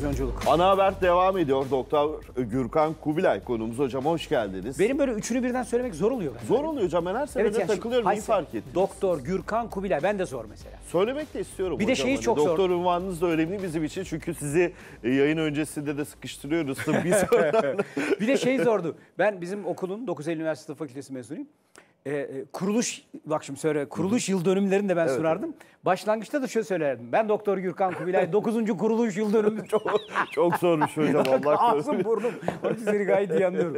Televizyonculuk. Ana haber devam ediyor. Doktor Gürkan Kubilay konumuz hocam hoş geldiniz. Benim böyle üçünü birden söylemek zor oluyor. bende. Zor oluyor hocam ben her seferinde yani takılıyorum iyi fark ettiniz. Doktor Gürkan Kubilay ben de zor mesela. Söylemek de istiyorum Bir de hocam. şeyi Hani çok zor. Doktor unvanınız da önemli bizim için çünkü sizi e, yayın öncesinde de sıkıştırıyoruz. Bir de şey zordu. Ben bizim okulun 9 Eylül Üniversitesi Fakültesi mezunuyum. Ee, e, kuruluş bak şimdi söyle kuruluş yıl dönümlerini de ben sunardım. Başlangıçta da şöyle söylerdim. Ben Doktor Gürkan Kubilay 9. kuruluş yıl dönümü. çok, çok zormuş hocam Allah Ağzım korusun. burnum. Onun için seni gayet iyi anlıyorum.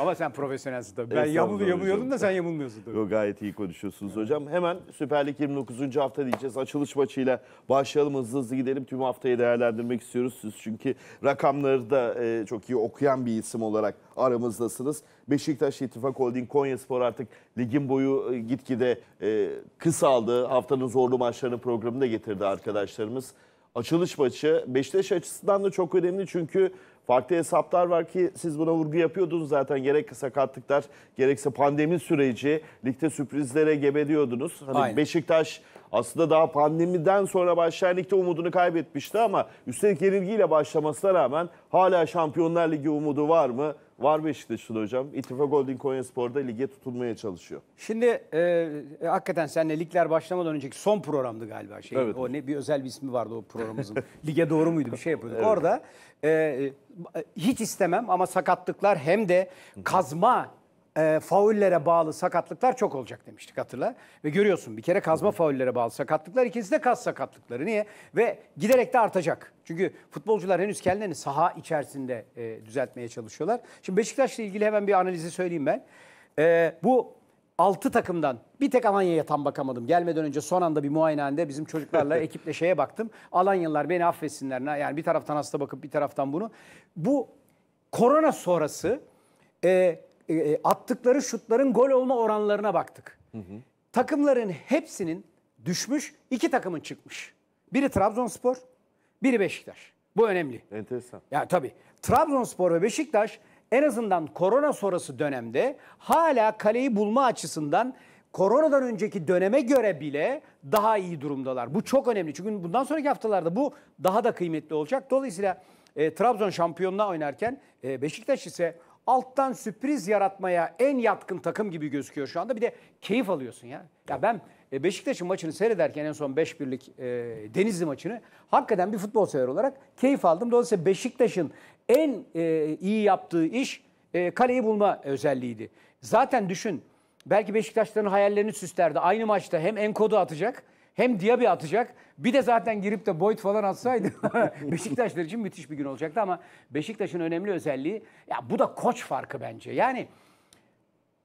Ama sen profesyonelsin tabii. Ben Estağfurullah yamul, yamuluyordum da sen yamulmuyorsun tabii. Yo, gayet iyi konuşuyorsunuz hocam. Hemen Süper Lig 29. hafta diyeceğiz. Açılış maçıyla başlayalım. Hızlı hızlı gidelim. Tüm haftayı değerlendirmek istiyoruz. Siz çünkü rakamları da e, çok iyi okuyan bir isim olarak aramızdasınız. Beşiktaş İttifak Holding Konya Spor artık ligin boyu e, gitgide e, kısaldı. Haftanın zorlu maçlarını programında getirdi arkadaşlarımız. Açılış maçı Beşiktaş açısından da çok önemli çünkü farklı hesaplar var ki siz buna vurgu yapıyordunuz zaten gerek sakatlıklar gerekse pandemi süreci ligde sürprizlere gebeliyordunuz. Hani Aynen. Beşiktaş aslında daha pandemiden sonra başlayan ligde umudunu kaybetmişti ama üstelik yenilgiyle başlamasına rağmen hala Şampiyonlar Ligi umudu var mı? Var Beşiktaş'ın hocam. İttifak Holding Konyaspor'da lige tutunmaya çalışıyor. Şimdi e, e, hakikaten seninle ligler başlamadan önceki son programdı galiba. Şey, Evet. O ne bir özel bir ismi vardı o programımızın. Lige doğru muydu bir şey yapıyorduk. Orada e, e, hiç istemem ama sakatlıklar hem de kazma e, faullere bağlı sakatlıklar çok olacak demiştik hatırla. Ve görüyorsun bir kere kazma faullere bağlı sakatlıklar ikincisi de kas sakatlıkları. Niye? Ve giderek de artacak. Çünkü futbolcular henüz kendilerini saha içerisinde e, düzeltmeye çalışıyorlar. Şimdi Beşiktaş'la ilgili hemen bir analizi söyleyeyim ben. E, bu 6 takımdan bir tek Alanya'ya tam bakamadım. Gelmeden önce son anda bir muayenehanede bizim çocuklarla ekiple şeye baktım. Alanyalılar beni affetsinler. Yani bir taraftan hasta bakıp bir taraftan bunu. Bu korona sonrası e, e, attıkları şutların gol olma oranlarına baktık. Takımların hepsinin düşmüş, iki takımın çıkmış. Biri Trabzonspor, biri Beşiktaş. Bu önemli. Enteresan. Ya tabii. Trabzonspor ve Beşiktaş en azından korona sonrası dönemde hala kaleyi bulma açısından koronadan önceki döneme göre bile daha iyi durumdalar. Bu çok önemli. Çünkü bundan sonraki haftalarda bu daha da kıymetli olacak. Dolayısıyla e, Trabzon şampiyonluğa oynarken e, Beşiktaş ise alttan sürpriz yaratmaya en yatkın takım gibi gözüküyor şu anda. Bir de keyif alıyorsun ya. Ya ben e, Beşiktaş'ın maçını seyrederken en son 5-1'lik e, Denizli maçını hakikaten bir futbol sever olarak keyif aldım. Dolayısıyla Beşiktaş'ın en e, iyi yaptığı iş e, kaleyi bulma özelliğiydi. Zaten düşün belki Beşiktaşların hayallerini süslerdi. Aynı maçta hem Enkodu atacak hem Diaby atacak. Bir de zaten girip de Boyd falan atsaydı Beşiktaşlar için müthiş bir gün olacaktı ama Beşiktaş'ın önemli özelliği ya bu da koç farkı bence. Yani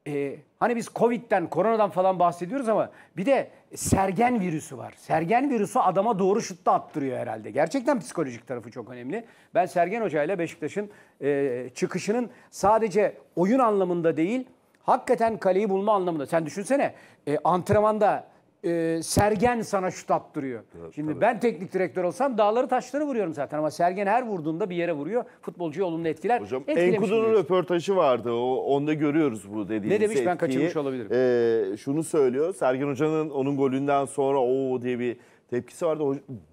e, hani biz Covid'den, koronadan falan bahsediyoruz ama bir de sergen virüsü var. Sergen virüsü adama doğru şutta attırıyor herhalde. Gerçekten psikolojik tarafı çok önemli. Ben Sergen Hoca ile Beşiktaş'ın e, çıkışının sadece oyun anlamında değil, hakikaten kaleyi bulma anlamında. Sen düşünsene e, antrenmanda e, Sergen sana şut attırıyor. Şimdi ben teknik direktör olsam dağları taşları vuruyorum zaten ama Sergen her vurduğunda bir yere vuruyor. Futbolcuyu olumlu etkiler. Hocam Enkudu'nun röportajı vardı. O, onda görüyoruz bu dediğiniz Ne demiş? Ben etkiyi. kaçırmış olabilirim. Ee, şunu söylüyor. Sergen Hoca'nın onun golünden sonra o diye bir tepkisi vardı.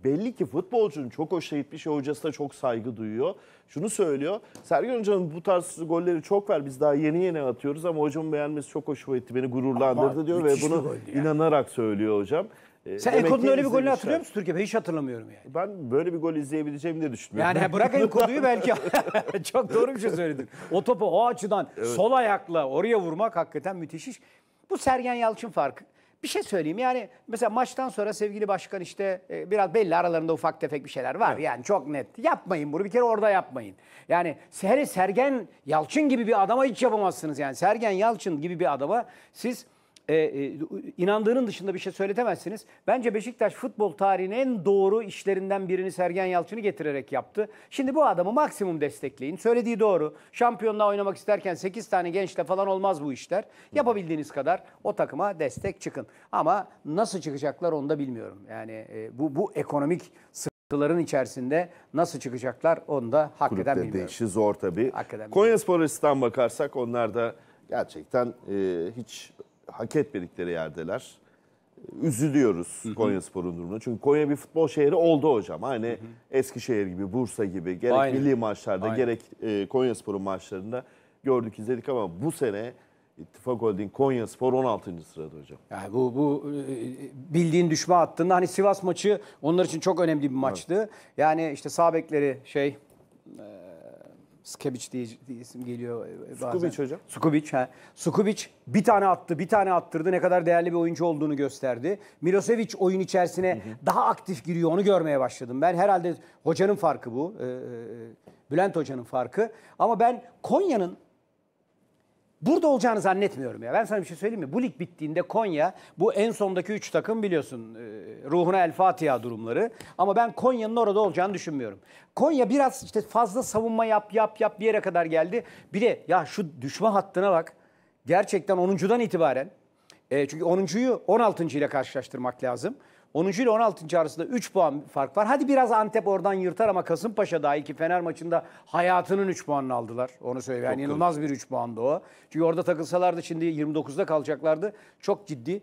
Belli ki futbolcunun çok hoşuna gitmiş ve hocası da çok saygı duyuyor. Şunu söylüyor. Sergen Hoca'nın bu tarz golleri çok var. Biz daha yeni yeni atıyoruz ama hocamın beğenmesi çok hoşuma gitti. Beni gururlandırdı Ama diyor ve müthiş bir bunu goldü inanarak söylüyor hocam. Ee, Sen demek ki öyle bir golünü izlemişler. hatırlıyor musun Türkiye'de? Hiç hatırlamıyorum yani. Ben böyle bir gol izleyebileceğimi de düşünmüyorum. Yani bırak Enkodu'yu belki çok doğru bir şey söyledin. O topu o açıdan sol ayakla oraya vurmak hakikaten müthiş iş. Bu Sergen Yalçın farkı. Bir şey söyleyeyim yani mesela maçtan sonra sevgili başkan işte e, biraz belli aralarında ufak tefek bir şeyler var. Yani çok net. Yapmayın bunu bir kere orada yapmayın. Yani hele Sergen Yalçın gibi bir adama hiç yapamazsınız yani. Sergen Yalçın gibi bir adama siz e, e, inandığının dışında bir şey söyletemezsiniz. Bence Beşiktaş futbol tarihinin en doğru işlerinden birini Sergen Yalçın'ı getirerek yaptı. Şimdi bu adamı maksimum destekleyin. Söylediği doğru. Şampiyonluğa oynamak isterken 8 tane gençle falan olmaz bu işler. Yapabildiğiniz kadar o takıma destek çıkın. Ama nasıl çıkacaklar onu da bilmiyorum. Yani e, bu bu ekonomik sıkıntıların içerisinde nasıl çıkacaklar onu da hakikaten Kulüpte bilmiyorum. işi zor tabii. Konya Spor açısından bakarsak onlar da gerçekten e, hiç hak etmedikleri yerdeler. üzülüyoruz Konya Spor'un durumuna. Çünkü Konya bir futbol şehri oldu hocam. Hani Eskişehir gibi, Bursa gibi gerek Aynen. milli maçlarda Aynen. gerek e, Konya Spor'un maçlarında gördük izledik ama bu sene İttifak Holding Konya Spor 16. sırada hocam. Yani bu bu e, bildiğin düşme hattında hani Sivas maçı onlar için çok önemli bir maçtı. Yani işte sağ bekleri şey e, Skebic diye, diye isim geliyor e, bazen. Skubic hocam. Skubic ha. Skubic bir tane attı, bir tane attırdı. Ne kadar değerli bir oyuncu olduğunu gösterdi. Milosevic oyun içerisine daha aktif giriyor. Onu görmeye başladım. Ben herhalde hocanın farkı bu. e, e, Bülent hocanın farkı. Ama ben Konya'nın Burada olacağını zannetmiyorum ya. Ben sana bir şey söyleyeyim mi? Bu lig bittiğinde Konya, bu en sondaki 3 takım biliyorsun e, ruhuna el Fatiha durumları. Ama ben Konya'nın orada olacağını düşünmüyorum. Konya biraz işte fazla savunma yap yap yap bir yere kadar geldi. Bir de ya şu düşme hattına bak. Gerçekten 10.dan itibaren. e, çünkü 10.yu 16. ile karşılaştırmak lazım. 10. ile 16. arasında 3 puan fark var. Hadi biraz Antep oradan yırtar ama Kasımpaşa dahil ki Fener maçında hayatının 3 puanını aldılar. Onu söyleyeyim. Yani inanılmaz bir 3 puandı o. Çünkü orada takılsalardı şimdi 29'da kalacaklardı. Çok ciddi.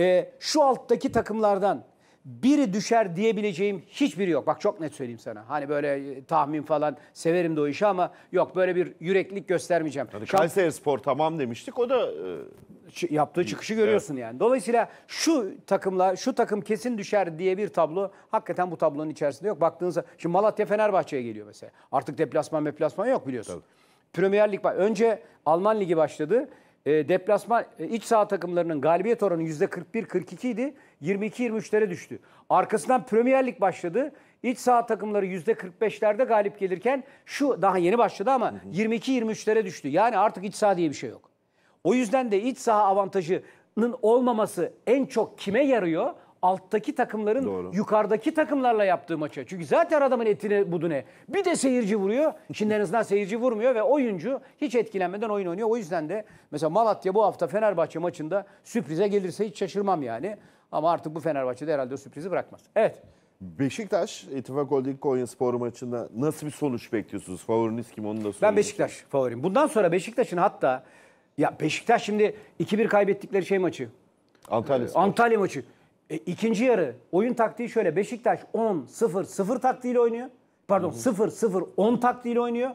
Ee, şu alttaki takımlardan biri düşer diyebileceğim hiçbiri yok. Bak çok net söyleyeyim sana. Hani böyle e, tahmin falan severim de o işi ama yok böyle bir yüreklik göstermeyeceğim. Şamp- Kayseri Spor tamam demiştik. O da e, yaptığı çıkışı görüyorsun yani. Dolayısıyla şu takımla şu takım kesin düşer diye bir tablo hakikaten bu tablonun içerisinde yok. Baktığınızda şimdi Malatya Fenerbahçe'ye geliyor mesela. Artık deplasman deplasman yok biliyorsun. Premier Lig önce Alman Ligi başladı. E, deplasman e, iç saha takımlarının galibiyet oranı %41-42 idi. 22-23'lere düştü. Arkasından Premier Lig başladı. İç saha takımları %45'lerde galip gelirken şu daha yeni başladı ama 22-23'lere düştü. Yani artık iç saha diye bir şey yok. O yüzden de iç saha avantajının olmaması en çok kime yarıyor? Alttaki takımların Doğru. yukarıdaki takımlarla yaptığı maça. Çünkü zaten adamın etine budune. Bir de seyirci vuruyor. Şimdi en azından seyirci vurmuyor ve oyuncu hiç etkilenmeden oyun oynuyor. O yüzden de mesela Malatya bu hafta Fenerbahçe maçında sürprize gelirse hiç şaşırmam yani. Ama artık bu Fenerbahçe'de herhalde o sürprizi bırakmaz. Evet. Beşiktaş İttifak Holding Konya Spor maçında nasıl bir sonuç bekliyorsunuz? Favoriniz kim onu da sorayım. Ben Beşiktaş favorim. Bundan sonra Beşiktaş'ın hatta ya Beşiktaş şimdi 2-1 kaybettikleri şey maçı. Antalya Spor. Antalya maçı. E, ikinci yarı oyun taktiği şöyle. Beşiktaş 10-0-0 taktiğiyle oynuyor. Pardon 0-0-10 taktiğiyle oynuyor.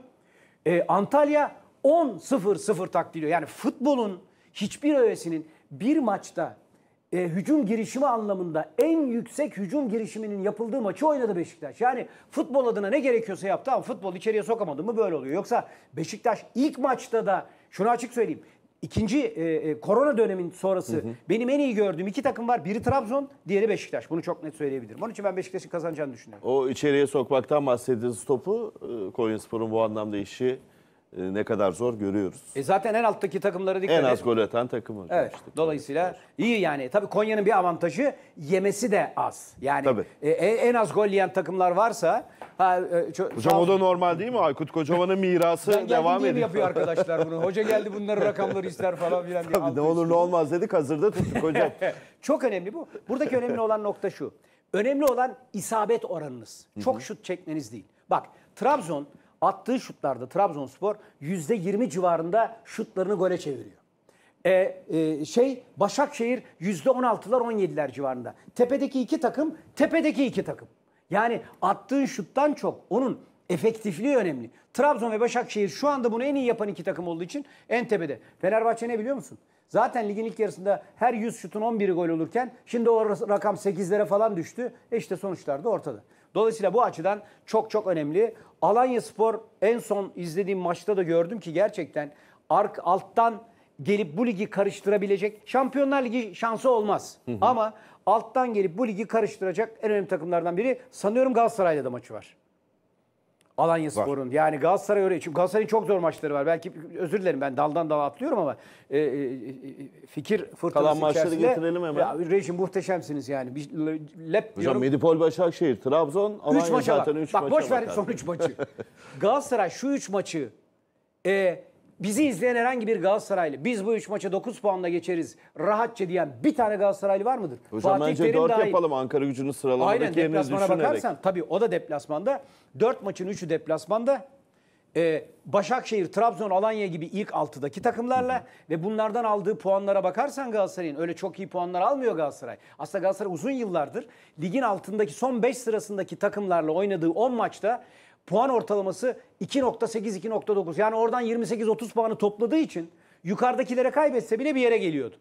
E, Antalya 10-0-0 taktiğiyle. Yani futbolun hiçbir öğesinin bir maçta e, hücum girişimi anlamında en yüksek hücum girişiminin yapıldığı maçı oynadı Beşiktaş. Yani futbol adına ne gerekiyorsa yaptı ama futbol içeriye sokamadı mı böyle oluyor. Yoksa Beşiktaş ilk maçta da şunu açık söyleyeyim. İkinci e, e, korona dönemin sonrası benim en iyi gördüğüm iki takım var. Biri Trabzon, diğeri Beşiktaş. Bunu çok net söyleyebilirim. Onun için ben Beşiktaş'ın kazanacağını düşünüyorum. O içeriye sokmaktan bahsettiğiniz topu e, Konya Spor'un bu anlamda işi e, ne kadar zor görüyoruz. E zaten en alttaki takımlara dikkat En az gol atan takım hocam Evet. işte. Dolayısıyla iyi yani. Tabii Konya'nın bir avantajı yemesi de az. Yani Tabii. e, en en az gol yiyen takımlar varsa ha, e, ço- Hocam o da normal değil mi? Aykut Kocaman'ın mirası ben geldim devam diye mi ediyor. yapıyor arkadaşlar bunu? Hoca geldi bunları rakamları ister falan filan diye. Tabii altı ne olur üstü. ne olmaz dedik hazırda tuttuk hocam. Çok önemli bu. Buradaki önemli olan nokta şu. Önemli olan isabet oranınız. Çok şut çekmeniz değil. Bak Trabzon attığı şutlarda Trabzonspor %20 civarında şutlarını gole çeviriyor. E, e, şey Başakşehir %16'lar 17'ler civarında. Tepedeki iki takım, tepedeki iki takım. Yani attığın şuttan çok onun efektifliği önemli. Trabzon ve Başakşehir şu anda bunu en iyi yapan iki takım olduğu için en tepede. Fenerbahçe ne biliyor musun? Zaten ligin ilk yarısında her 100 şutun 11'i gol olurken şimdi o rakam 8'lere falan düştü. E işte sonuçlar da ortada. Dolayısıyla bu açıdan çok çok önemli. Alanya Spor en son izlediğim maçta da gördüm ki gerçekten ark alttan gelip bu ligi karıştırabilecek Şampiyonlar Ligi şansı olmaz. Ama alttan gelip bu ligi karıştıracak en önemli takımlardan biri sanıyorum Galatasaray'la da maçı var. Alanya Spor'un. Yani Galatasaray öyle. Çünkü Galatasaray'ın çok zor maçları var. Belki özür dilerim ben daldan dala atlıyorum ama e, e, e, fikir fırtınası Kalan maçları getirelim hemen. Ya, rejim muhteşemsiniz yani. Bir, lep Hocam diyorum. Medipol Başakşehir, Trabzon, Alanya 3 maça zaten bak. 3 Bak maça boş ver son 3 maçı. Galatasaray şu 3 maçı e, bizi izleyen herhangi bir Galatasaraylı biz bu 3 maça 9 puanla geçeriz rahatça diyen bir tane Galatasaraylı var mıdır? Hocam bence Terim 4 dahil. yapalım Ankara gücünün Aynen sıralamadaki yerini deplasmana düşünerek. bakarsan tabii o da deplasmanda. 4 maçın 3'ü deplasmanda. e, Başakşehir, Trabzon, Alanya gibi ilk 6'daki takımlarla ve bunlardan aldığı puanlara bakarsan Galatasaray'ın öyle çok iyi puanlar almıyor Galatasaray. Aslında Galatasaray uzun yıllardır ligin altındaki son 5 sırasındaki takımlarla oynadığı 10 maçta puan ortalaması 2.8-2.9. Yani oradan 28-30 puanı topladığı için yukarıdakilere kaybetse bile bir yere geliyordu.